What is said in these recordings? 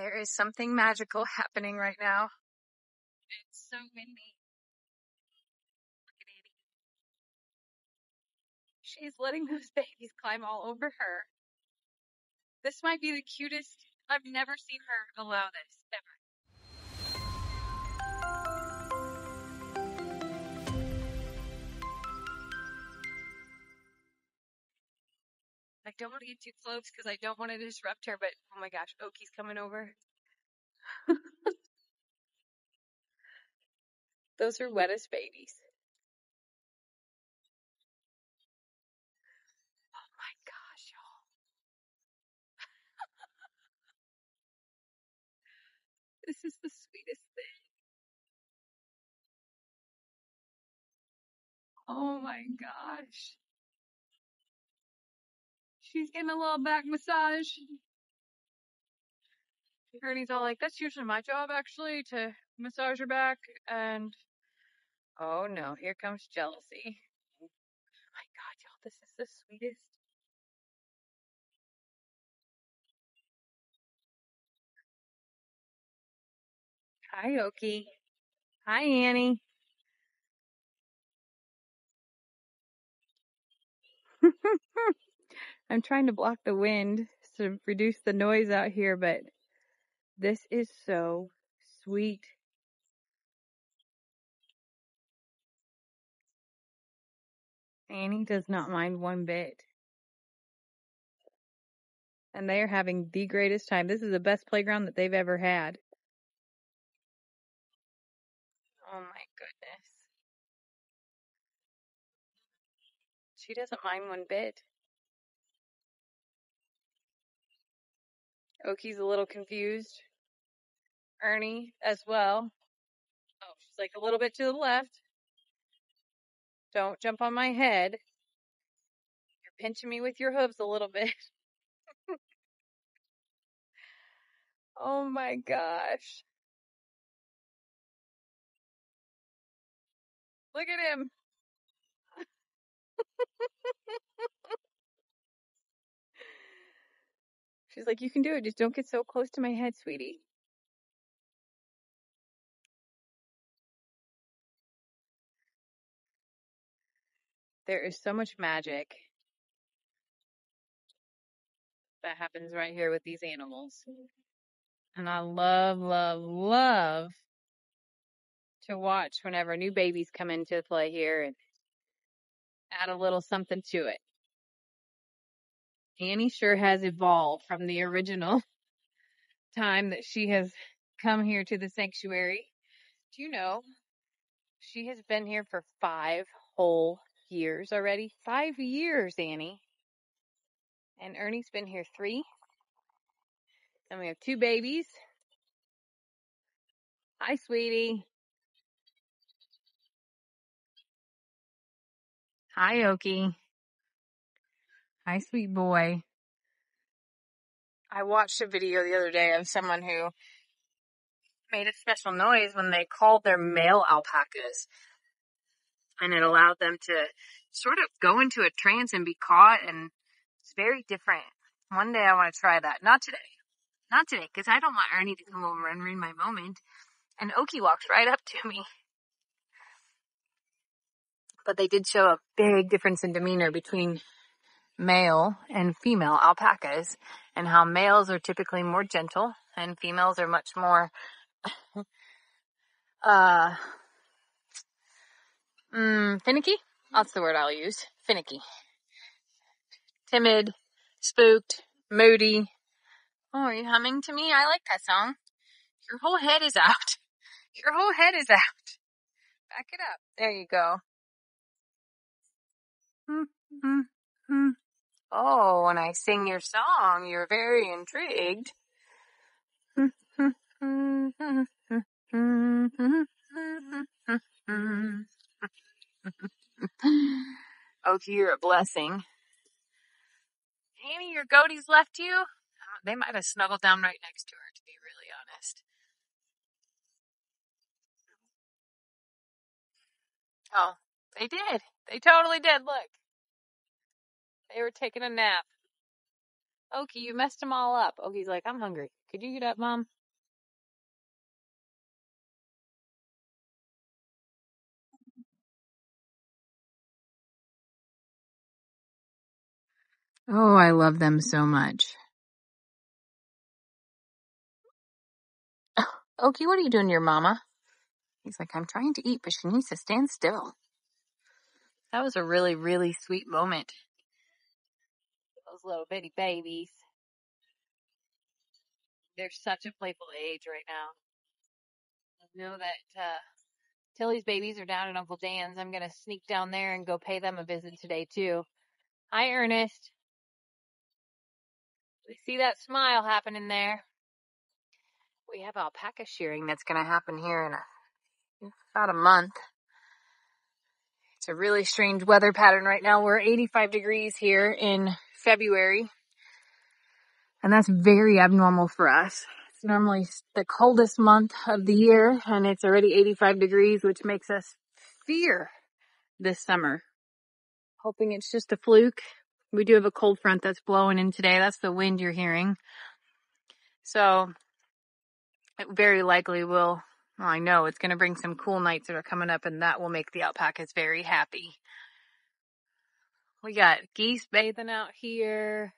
There is something magical happening right now. It's so windy. Look at Annie. She's letting those babies climb all over her. This might be the cutest. I've never seen her allow this don't want to get too close because I don't want to disrupt her, but oh my gosh, Oki's coming over. Those are wettest babies. Oh my gosh, y'all. This is the sweetest thing. Oh my gosh. She's getting a little back massage. Ernie's all like, that's usually my job actually to massage her back. And oh no, here comes jealousy. Oh my god, y'all, this is the sweetest. Hi, Oki. Hi, Annie. I'm trying to block the wind to reduce the noise out here, but this is so sweet. Annie does not mind one bit. And they are having the greatest time. This is the best playground that they've ever had. Oh my goodness. She doesn't mind one bit. Oh, Oki's a little confused. Ernie as well. Oh, she's like a little bit to the left. Don't jump on my head. You're pinching me with your hooves a little bit. oh my gosh. Look at him. She's like, you can do it. Just don't get so close to my head, sweetie. There is so much magic that happens right here with these animals. And I love, love, love to watch whenever new babies come into play here and add a little something to it. Annie sure has evolved from the original time that she has come here to the sanctuary. Do you know she has been here for five whole years already? Five years, Annie. And Ernie's been here three. And we have two babies. Hi, sweetie. Hi, Oki. Hi, sweet boy. I watched a video the other day of someone who made a special noise when they called their male alpacas. And it allowed them to sort of go into a trance and be caught. And it's very different. One day I want to try that. Not today. Not today, because I don't want Ernie to come over and ruin my moment. And Oki walks right up to me. But they did show a big difference in demeanor between male and female alpacas and how males are typically more gentle and females are much more uh mm, finicky? That's the word i'll use. Finicky. Timid spooked moody. Oh are you humming to me? I like that song. Your whole head is out. Your whole head is out. Back it up. There you go. Mm-hmm. Oh, when I sing your song, you're very intrigued. Okay, you're a blessing. Annie, your goatees left you? Uh, They might have snuggled down right next to her, to be really honest. Oh, they did. They totally did. Look. They were taking a nap. Okie, you messed them all up. Okie's like, I'm hungry. Could you get up, Mom? Oh, I love them so much. Okie, what are you doing to your mama? He's like, I'm trying to eat, but she needs to stand still. That was a really, really sweet moment. Those little bitty babies. They're such a playful age right now. I know that uh, Tilly's babies are down at Uncle Dan's. I'm going to sneak down there and go pay them a visit today, too. Hi, Ernest. We see that smile happening there. We have alpaca shearing that's going to happen here in, a, in about a month. It's a really strange weather pattern right now. We're 85 degrees here in February. And that's very abnormal for us. It's normally the coldest month of the year and it's already 85 degrees, which makes us fear this summer. Hoping it's just a fluke. We do have a cold front that's blowing in today. That's the wind you're hearing. So it very likely will, well, I know it's going to bring some cool nights that are coming up and that will make the alpacas very happy. We got geese bathing out here,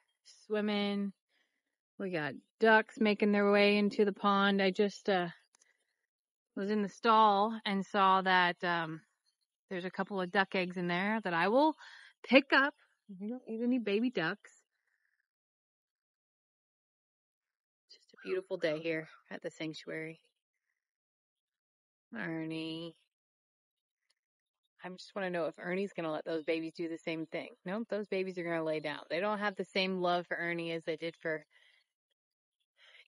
swimming. We got ducks making their way into the pond. I just, uh, was in the stall and saw that, um, there's a couple of duck eggs in there that I will pick up. We don't need any baby ducks. Just a beautiful day here at the sanctuary. Ernie. I just want to know if Ernie's going to let those babies do the same thing. Nope, those babies are going to lay down. They don't have the same love for Ernie as they did for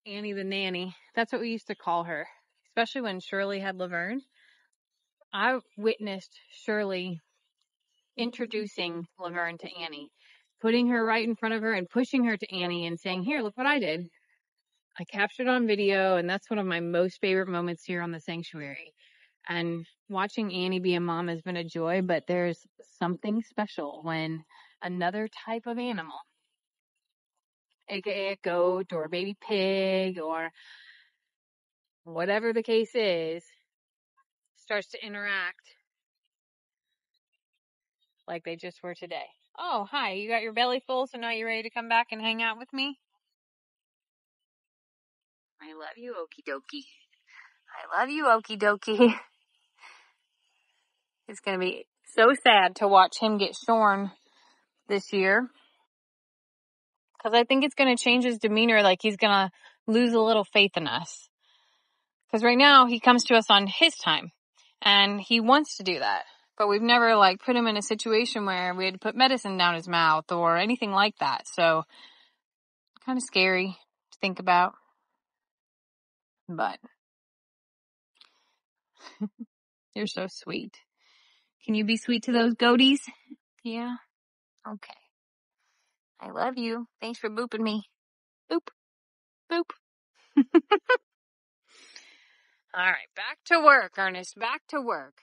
Annie the nanny. That's what we used to call her, especially when Shirley had Laverne. I witnessed Shirley introducing Laverne to Annie, putting her right in front of her and pushing her to Annie and saying, Here, look what I did. I captured on video, and that's one of my most favorite moments here on the sanctuary. And watching Annie be a mom has been a joy, but there's something special when another type of animal, aka a goat or a baby pig or whatever the case is, starts to interact like they just were today. Oh, hi, you got your belly full, so now you're ready to come back and hang out with me? I love you, okie dokie. I love you, okie dokie. It's gonna be so sad to watch him get shorn this year. Cause I think it's gonna change his demeanor, like he's gonna lose a little faith in us. Cause right now he comes to us on his time and he wants to do that. But we've never like put him in a situation where we had to put medicine down his mouth or anything like that. So kind of scary to think about. But you're so sweet. Can you be sweet to those goaties? Yeah. Okay. I love you. Thanks for booping me. Boop. Boop. All right. Back to work, Ernest. Back to work.